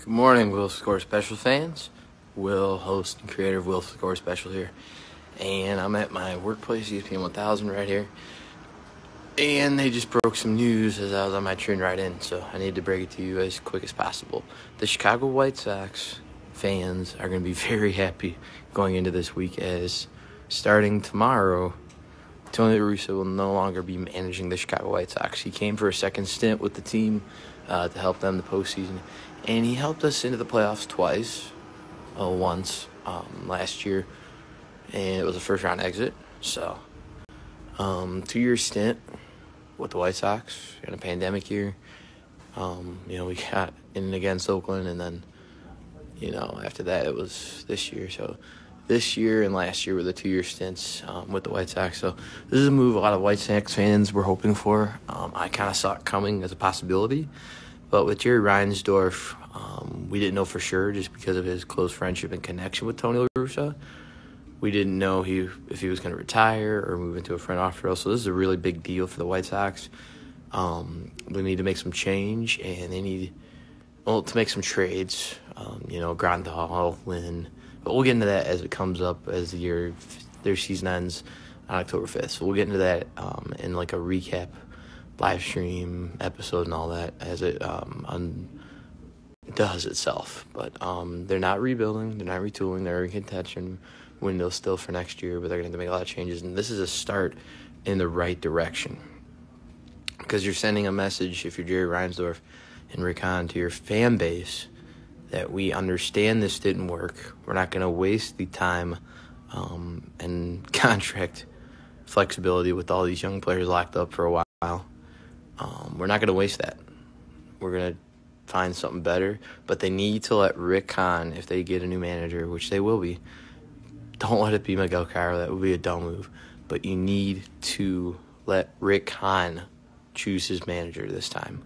Good morning, Will Score Special fans. Will, host and creator of Will Score Special here. And I'm at my workplace, ESPN 1000, right here. And they just broke some news as I was on my train ride in, so I need to break it to you as quick as possible. The Chicago White Sox fans are going to be very happy going into this week as starting tomorrow, Tony La Russa will no longer be managing the Chicago White Sox. He came for a second stint with the team uh, to help them the postseason, and he helped us into the playoffs twice. Uh, once um, last year, and it was a first round exit. So, um, two year stint with the White Sox in a pandemic year. Um, you know, we got in against Oakland, and then, you know, after that it was this year. So, this year and last year were the two year stints um, with the White Sox. So, this is a move a lot of White Sox fans were hoping for. Um, I kind of saw it coming as a possibility. But with Jerry Reinsdorf, um, we didn't know for sure just because of his close friendship and connection with Tony La Russa. We didn't know he if he was going to retire or move into a front office role. So this is a really big deal for the White Sox. Um, they need to make some change, and they need well to make some trades. Um, you know, Grandal, Lynn, but we'll get into that as it comes up as the year their season ends on October fifth. So we'll get into that um, in like a recap live stream episode and all that as it um, un- does itself. But um, they're not rebuilding, they're not retooling, they're in contention window still for next year, but they're going to make a lot of changes. And this is a start in the right direction because you're sending a message if you're Jerry Reinsdorf and Rick Hahn to your fan base that we understand this didn't work. We're not going to waste the time um, and contract flexibility with all these young players locked up for a while. Um, we're not going to waste that. We're going to find something better, but they need to let Rick Hahn, if they get a new manager, which they will be, don't let it be Miguel Cairo. That would be a dumb move. But you need to let Rick Hahn choose his manager this time.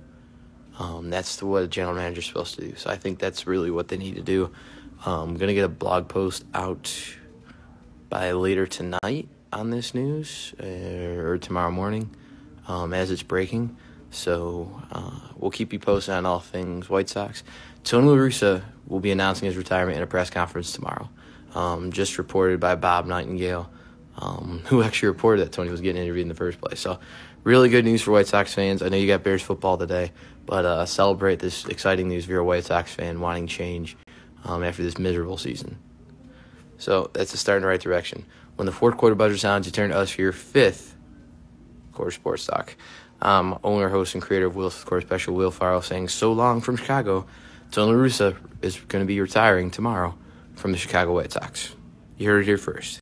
Um, that's what a general manager is supposed to do. So I think that's really what they need to do. Um, I'm going to get a blog post out by later tonight on this news uh, or tomorrow morning um, as it's breaking. So uh, we'll keep you posted on all things White Sox. Tony La Russa will be announcing his retirement in a press conference tomorrow. Um, just reported by Bob Nightingale, um, who actually reported that Tony was getting interviewed in the first place. So, really good news for White Sox fans. I know you got Bears football today, but uh, celebrate this exciting news if you're a White Sox fan wanting change um, after this miserable season. So, that's a start in the right direction. When the fourth quarter buzzer sounds, you turn to us for your fifth quarter sports talk. Um, owner, host, and creator of Will Score Special, Will Farrell, saying so long from Chicago. Tony Russa is going to be retiring tomorrow from the Chicago White Sox. You heard it here first.